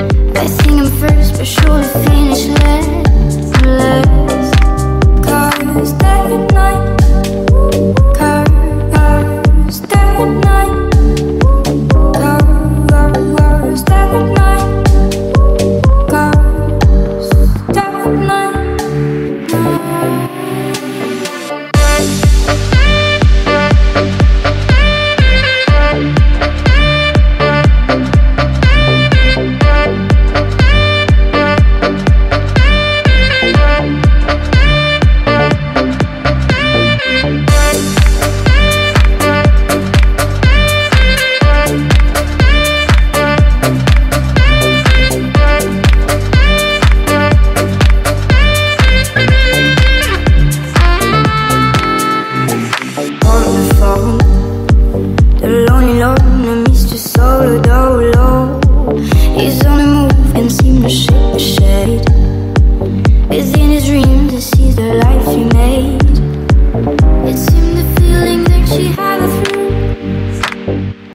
I think I'm first, but surely the phone. The lonely loner, just the solo alone.